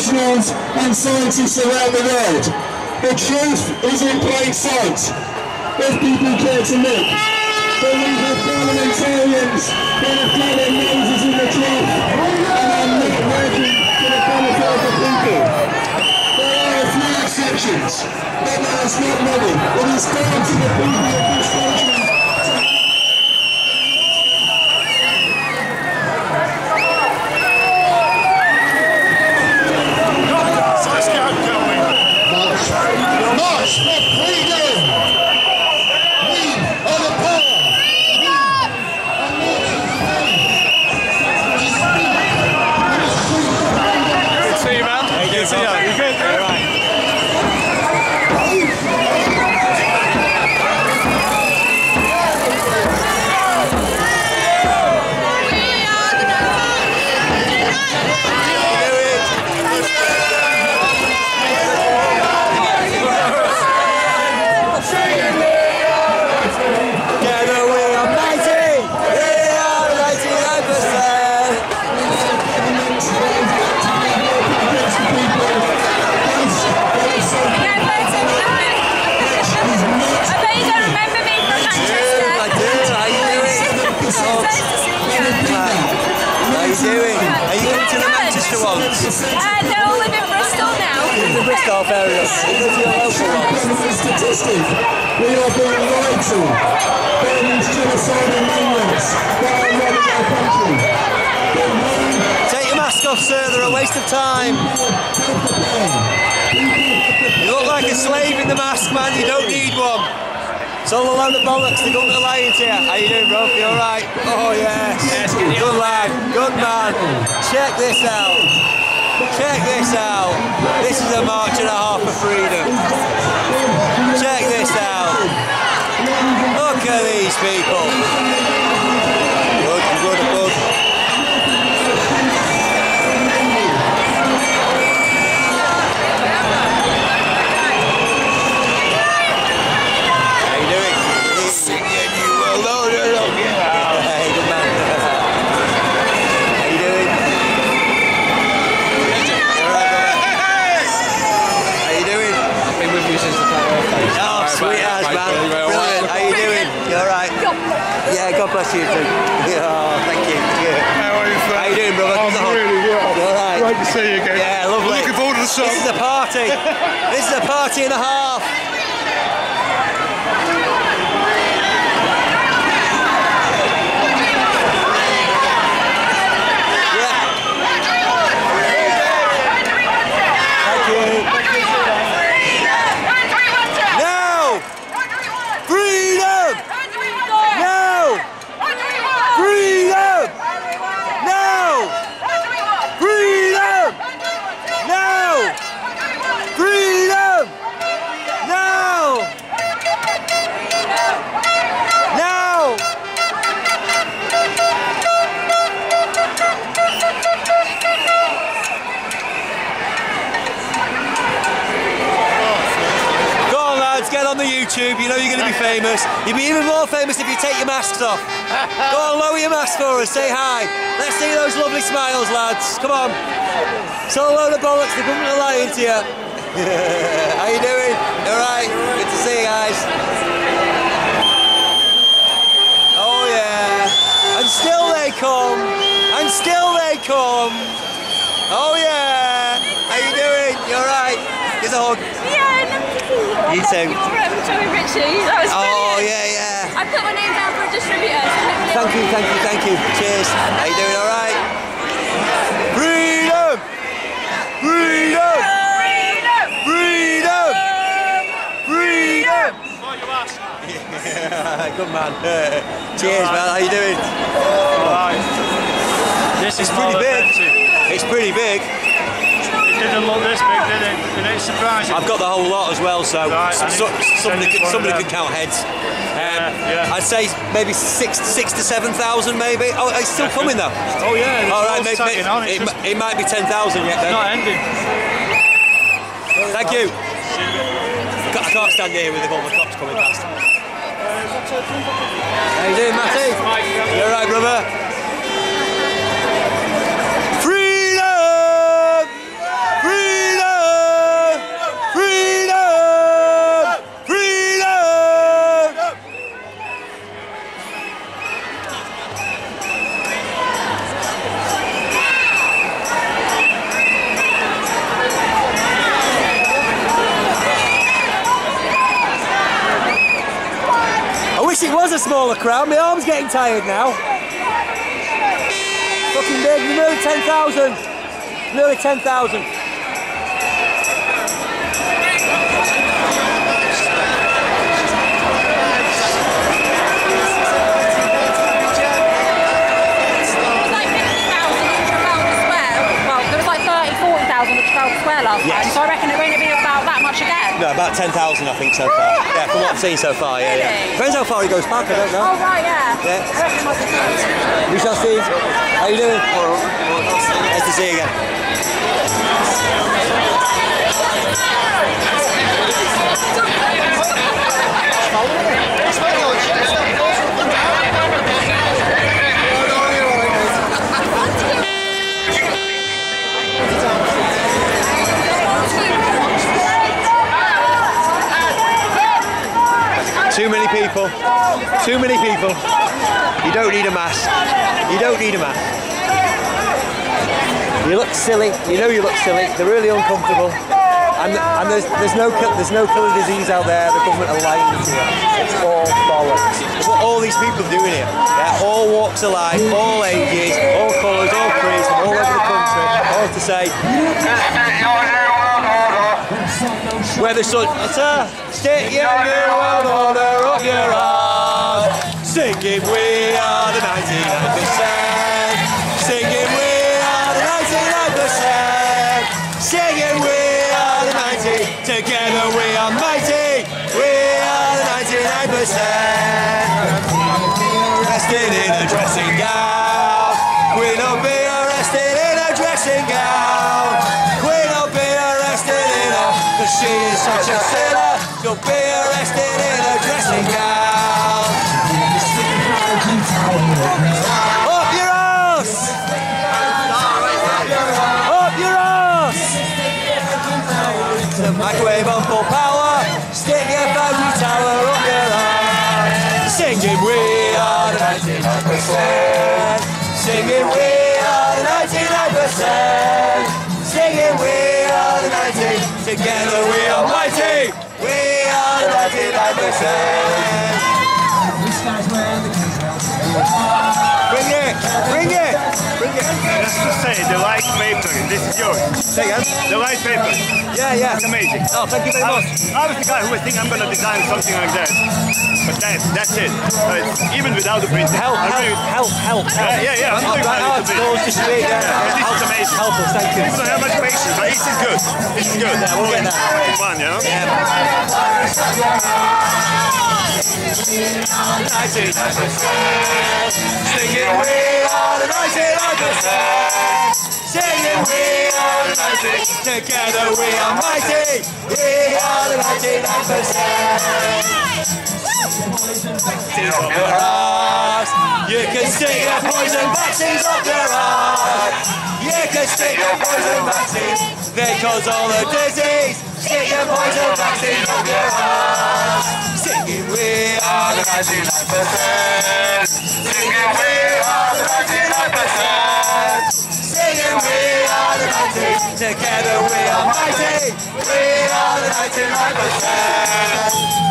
professionals and scientists around the world. The truth is in plain sight, if people care to look. But we have parliamentarians that have got their noses in the trough and are not working for the benefit of the people. There are a few exceptions, but that is not many. It is down to the people of this country The Bristol area. You go to your local ones? This is a statistic. We are being lied to by these genocidal maniacs that are running our country. Take your mask off, sir. They're a waste of time. You look like a slave in the mask, man. You don't need one. It's all a load of bollocks. They're going to lie to you. How you doing, bro? You all right? Oh, yes. Good lad. Good man. Check this out. Check this out. This is a march and a half for freedom. Check this out. Look at these people. Good, good, good. Yeah, lovely. Looking forward to the song. This is a party. this is a party and a half. Get on the YouTube. You know you're going to be famous. You'll be even more famous if you take your masks off. Go on, lower your mask for us. Say hi. Let's see those lovely smiles, lads. Come on. It's all a load of bollocks. The government are lying to you. How you doing? All right. Good to see you guys. Oh yeah. And still they come. And still they come. Oh yeah. How you doing? You all right? Us a hug. Yeah, nice to see you. You too. Your um, Joey Ritchie. That was Oh yeah, yeah. I put my name down for a distributor. so Thank you, thank you, thank you. Cheers. How you doing? All right. Freedom! Freedom! Freedom! Freedom! Good man. Cheers, man. How you doing? Alright. This is It's pretty big. offensive. It's pretty big. It didn't look this big, did it? Did it surprise you? I've got the whole lot as well, so Right, so- I need so- somebody, could, somebody could count heads. Um, Yeah, yeah. I'd say maybe six, six to seven thousand, maybe. Oh, it's still coming though. Oh yeah, All right, maybe, maybe, on. It, just it might be ten thousand yet. Then. not ending. Thank you. I can't stand here with all the cops coming past. How you doing, Matty? You all right, brother? Smaller crowd. My arm's getting tired now. Fucking big. Nearly 10,000. Nearly 10,000. No, about 10,000 I think so far. Yeah, from what I've seen so far, yeah, yeah. Depends how far he goes back, I don't know. Oh, right, yeah. Yeah. I reckon it might be close. We shall see. How you doing? Nice to see you again. people. Too many people. You don't need a mask. You don't need a mask. You look silly. You know you look silly. They're really uncomfortable. And, and there's there's no there's no killer disease out there. The government are lying to you. It's all bollocks. It's what all these people are doing here. Yeah, all walks of life, all ages, all colours, all creeds, all over the country. All to say where the sun. Sir, stick your new world order up your arms. Singing we are the 99%. Cause she is such a sinner. You'll be arrested in a dressing gown. Up your ass! Up your ass! The microwave on full power. Stick your fuzzy tower up your ass. Singing we are the 99%. Singing we are the 99%. Singing we are the 90. Together we are mighty. We are the 99%. Bring it! Bring it! Bring it! Just to say, the light paper, this is yours. Say again? The light paper, Yeah, yeah. it's amazing. Oh, thank you very I much. I was the guy who was thinking I'm gonna design something like that. But that, that's it. But even without the printing. Help, I help, really- help, help, help. Yeah, yeah, yeah, I'm doing my little bit. just straight, yeah. Yeah, but this help, is amazing. Help us, thank you. People don't have much patience, but this is good. This is good. Yeah, we'll get that. It's fun, you know? Singing we are the 99%. Singing we are the 90. Together we are mighty. We are the 99%. Up your ass. You can stick your poison vaccines up your ass. You can stick your poison vaccines. They cause all the disease. Stick your poison vaccines up your ass. Singing we are the 99%. Singing we are the 99%. Singing we are the 90. Together we are mighty. We are the 99%.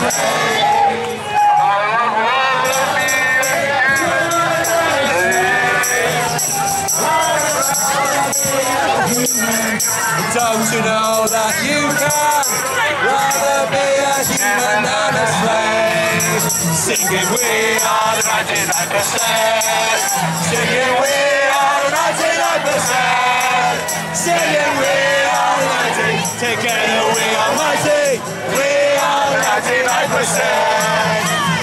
Don't you know that you can rather be a human than a slave? Singing we are the 99%. Singing we are the 99%. Singing we are the 90. Together we are mighty. We 99%.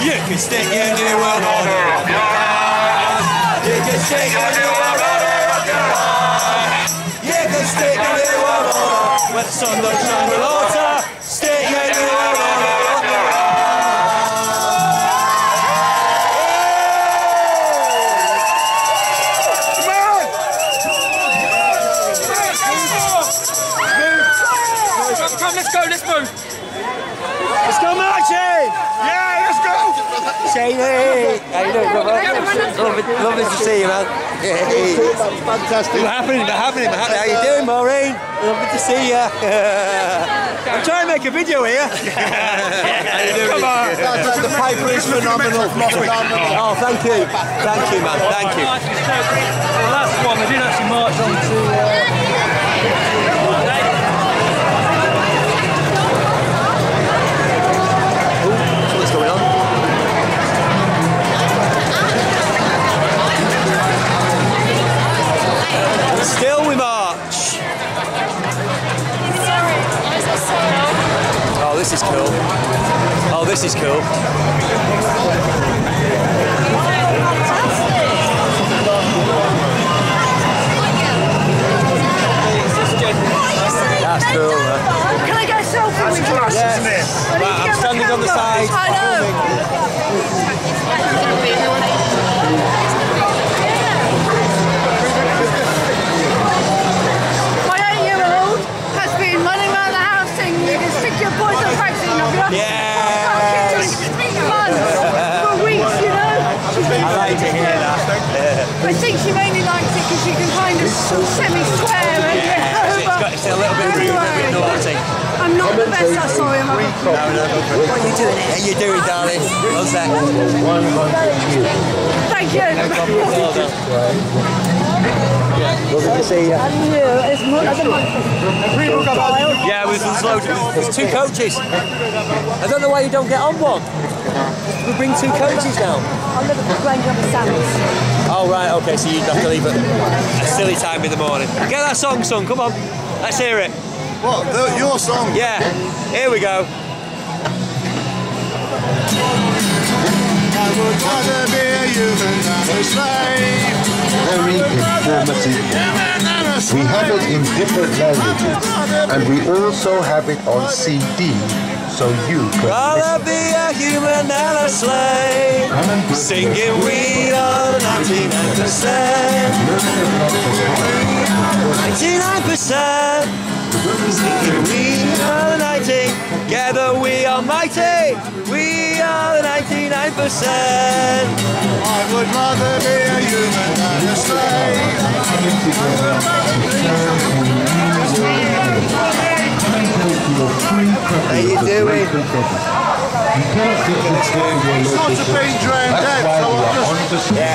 You can stick your new world order your. You can stick your new world order your. You can stick your new world order where the sun don't shine with water. Stick your new world order Come, let's go, let's move. Let's go marching! Yeah, let's go! Shaney! How you doing, brother? Lovely, lovely to see you, man. Hey. Fantastic. We're happening, we're happening, we're happening. How you doing, Maureen? lovely to see you. I'm trying to make a video here. How you doing? Come on. the paper is phenomenal. Oh, thank you. Thank you, man. Thank you. Vaccine up your Yes. fun for weeks, you know. I like to hear that. I think she mainly likes it because she can kind of semi-swear and get It's over got it's a little bit rude, a bit everywhere. naughty. I'm not the best, I'm sorry, I'm having No, no, no. What are you doing? How you doing, darling? One sec. Thank you. Well done. Lovely to see you. And you, it's more than Yeah, there's, there's loads. There's two coaches. I don't know why you don't get on one. We bring two coaches now. I live at Grange on the Sands. Oh right, okay. So you'd have to leave at a silly time in the morning. Get that song sung. Come on. Let's hear it. What? The, your song? Yeah. Here we go. I would rather be a human than a slave. Very informative. We have it in different languages, and we also have it on CD, so you can. Rather be a human than a slave. Singing we are 99%. 99%. Singing we mighty. We are the 99%. I would rather be a human than a slave. How you doing? It's not being drowned out, so I'll just Yeah.